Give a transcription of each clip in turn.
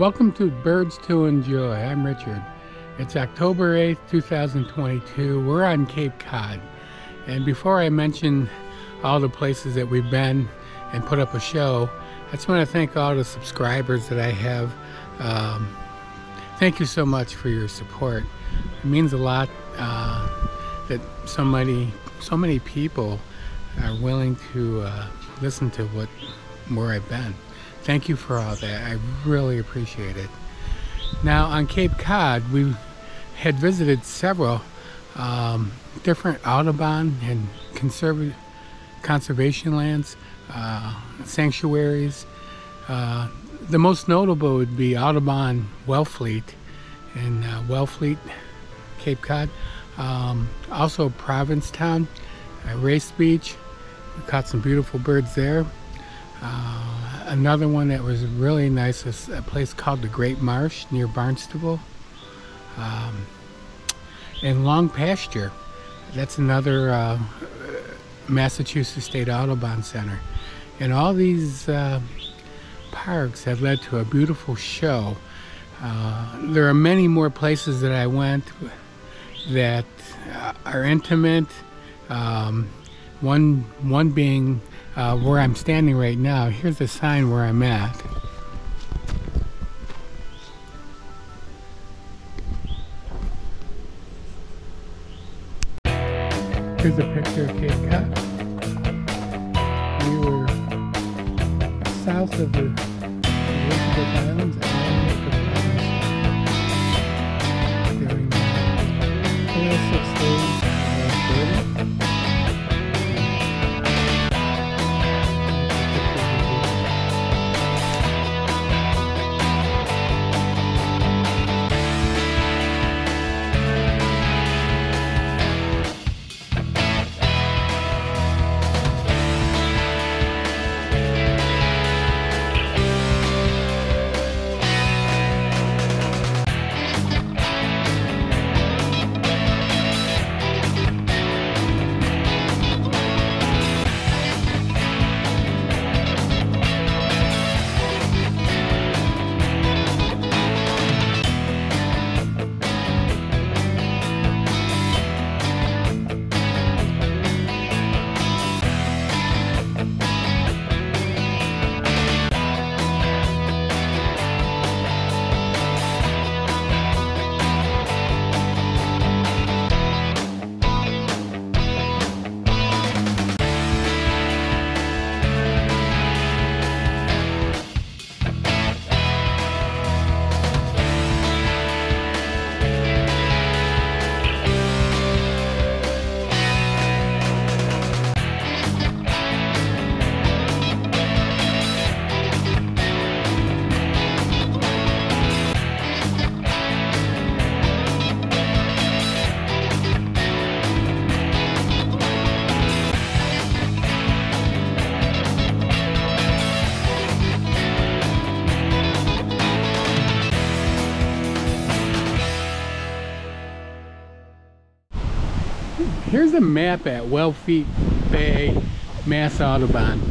Welcome to Birds to Enjoy. I'm Richard. It's October 8th, 2022. We're on Cape Cod. And before I mention all the places that we've been and put up a show, I just want to thank all the subscribers that I have. Um, thank you so much for your support. It means a lot uh, that so many, so many people are willing to uh, listen to what where I've been. Thank you for all that. I really appreciate it. Now on Cape Cod, we had visited several um, different Audubon and conserv- conservation lands, uh, sanctuaries. Uh, the most notable would be Audubon Wellfleet in uh, Wellfleet, Cape Cod. Um, also Provincetown, uh, Race Beach. We caught some beautiful birds there. Uh, another one that was really nice is a place called the Great Marsh near Barnstable. Um, and Long Pasture. That's another uh, Massachusetts State Audubon Center. And all these uh, parks have led to a beautiful show. Uh, there are many more places that I went that are intimate. Um, one, one being uh, where I'm standing right now. Here's a sign where I'm at. Here's a picture of Cape Cod. We were south of the Elizabeth Islands and during the first six days a map at Wellfleet Bay, Mass Audubon.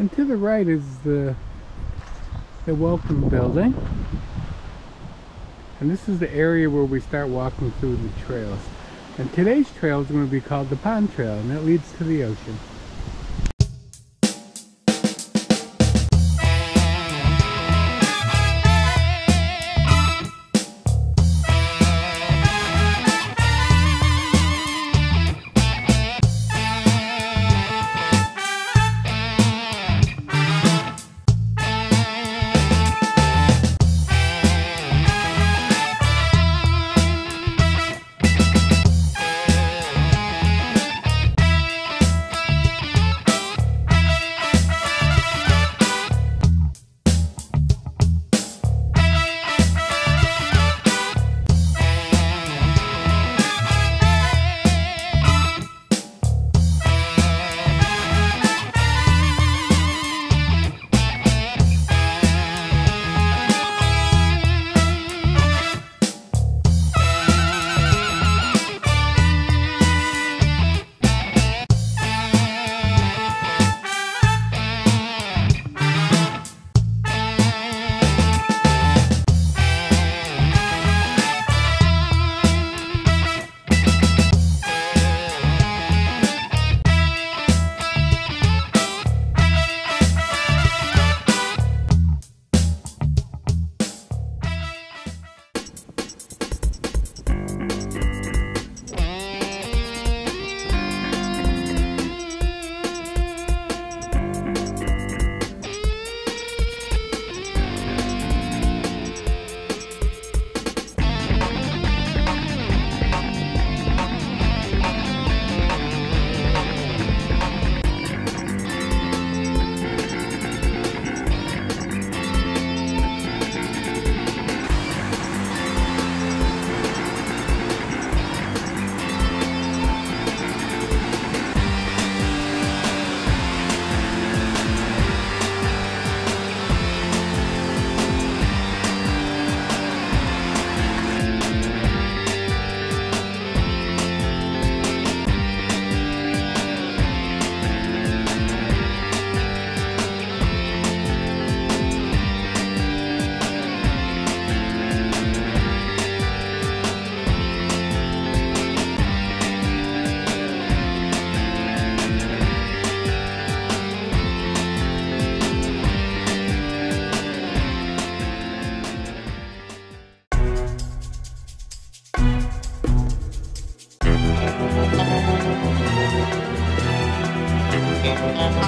And to the right is the the welcome building. And this is the area where we start walking through the trails. And today's trail is going to be called the Pond Trail, and that leads to the ocean. Thank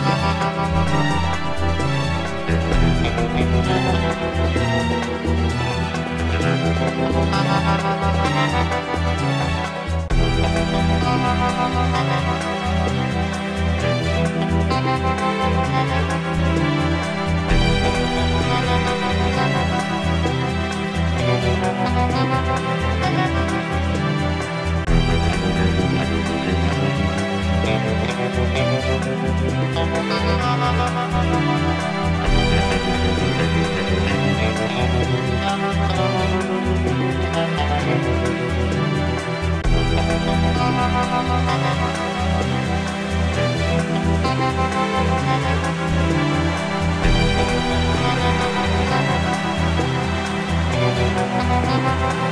Thank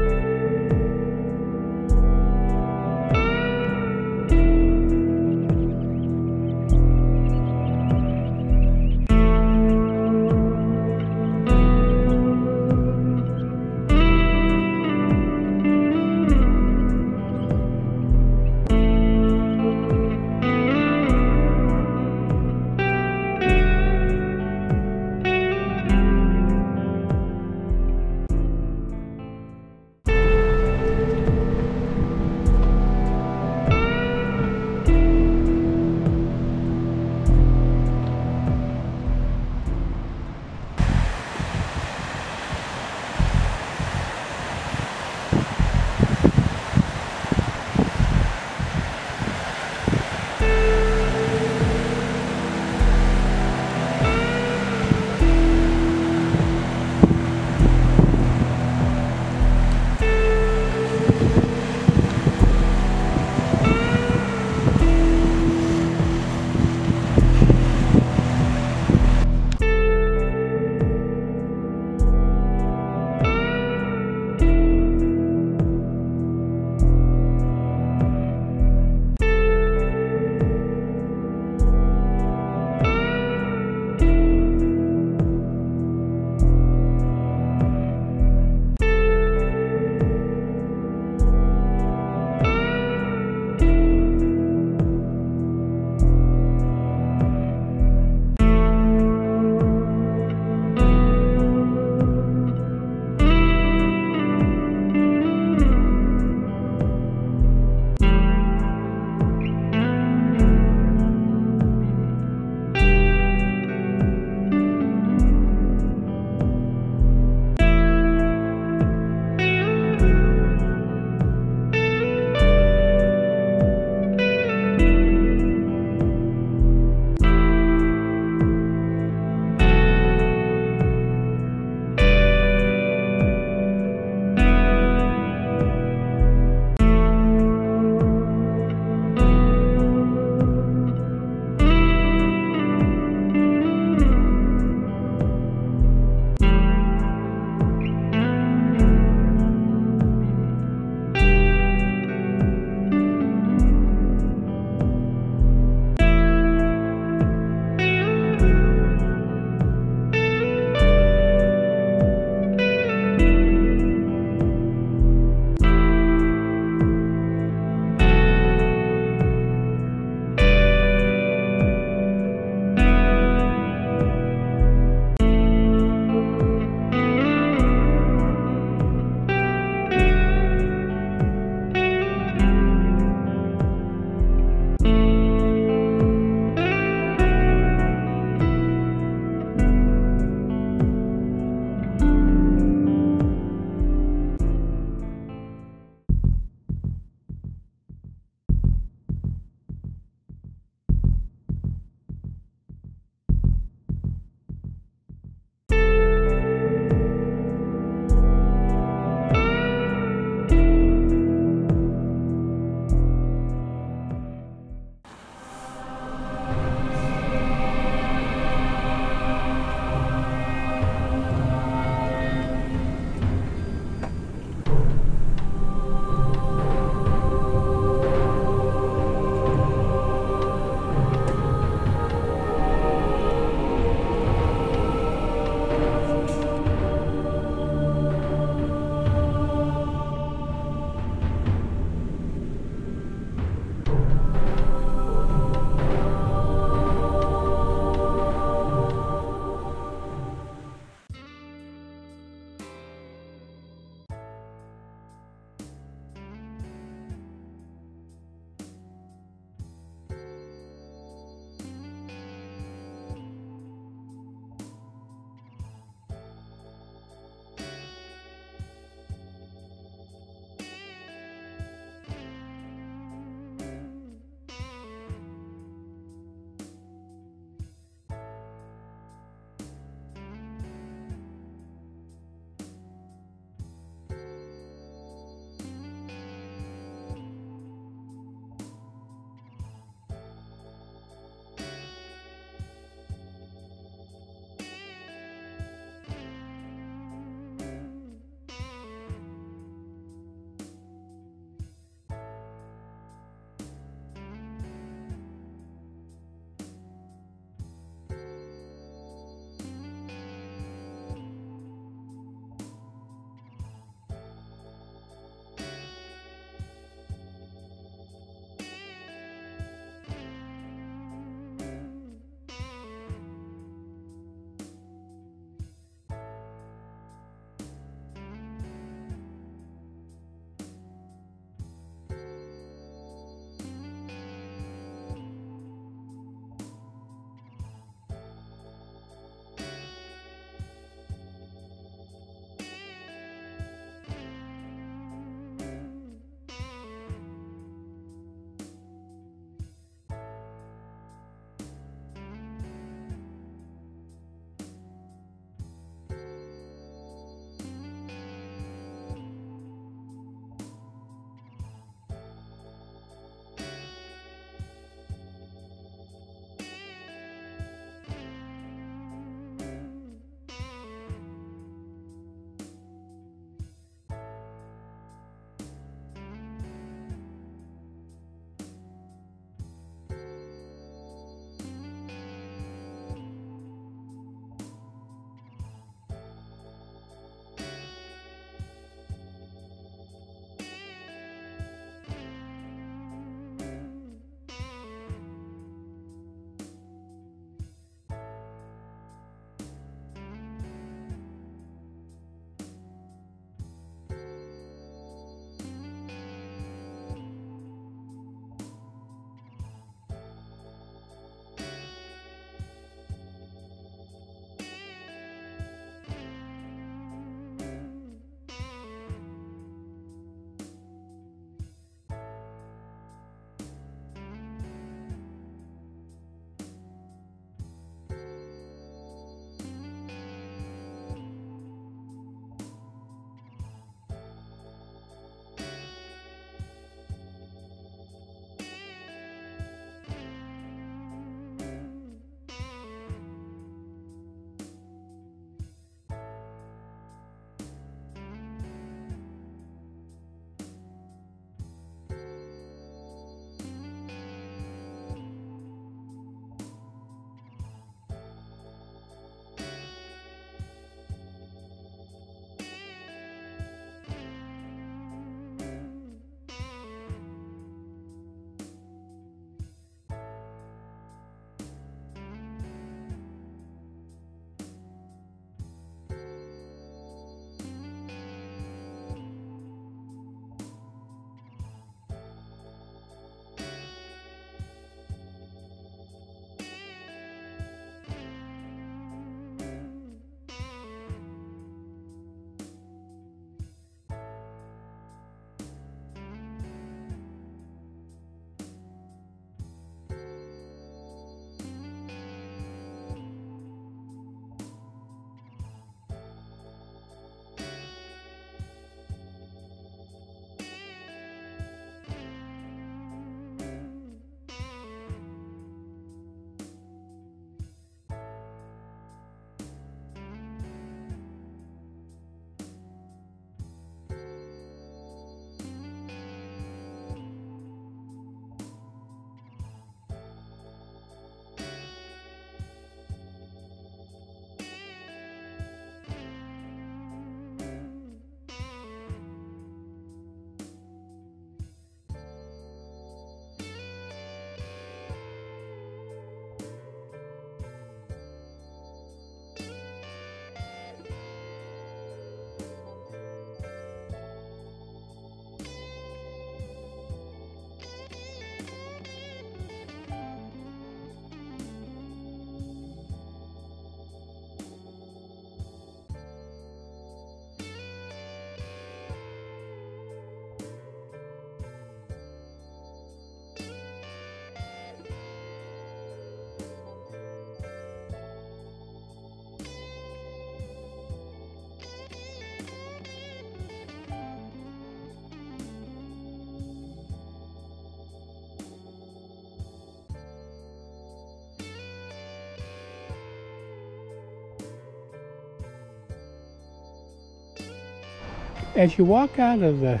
As you walk out of the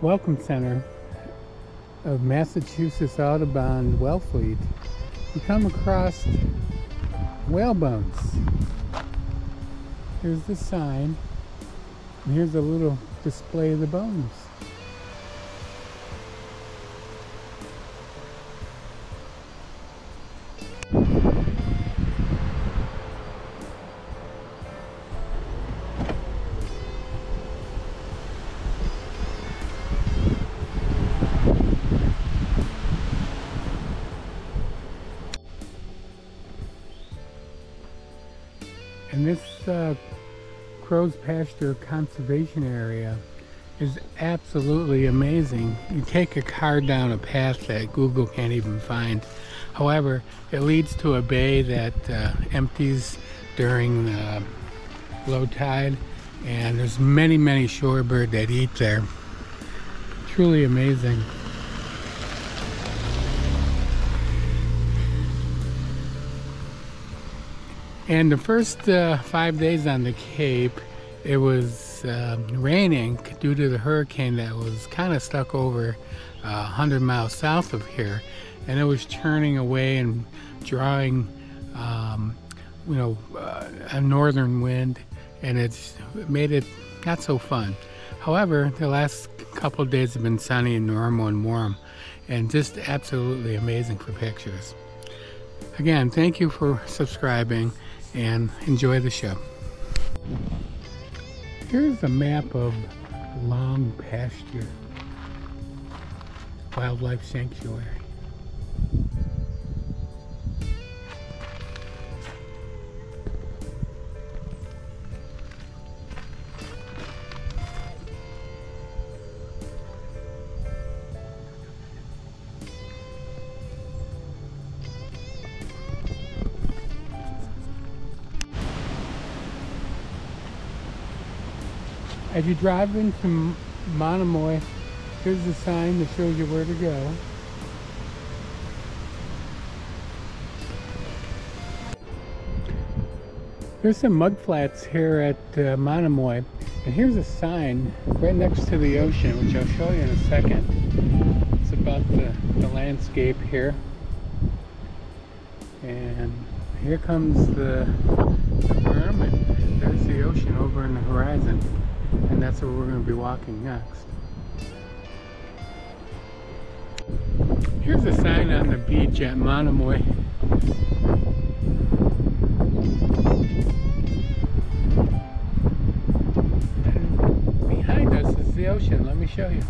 Welcome Center of Massachusetts Audubon Wellfleet, you come across whale bones. Here's the sign, and here's a little display of the bones. Pasture Conservation Area is absolutely amazing. You take a car down a path that Google can't even find. However, it leads to a bay that uh, empties during the low tide and there's many, many shorebird that eat there. Truly amazing. And the first uh, five days on the Cape, it was uh, raining due to the hurricane that was kind of stuck over uh, 100 miles south of here. And it was churning away and drawing, um, you know, uh, a northern wind, and it's made it not so fun. However, the last couple days have been sunny and normal and warm, and just absolutely amazing for pictures. Again, thank you for subscribing and enjoy the show. Here's a map of Long Pasture Wildlife Sanctuary. As you drive into Monomoy, here's the sign that shows you where to go. There's some mud flats here at uh, Monomoy, and here's a sign right next to the ocean, which I'll show you in a second. It's about the, the landscape here. And here comes the, the berm, and there's the ocean over in the horizon. And that's where we're going to be walking next. Here's a sign on the beach at Monomoy. And behind us is the ocean. Let me show you.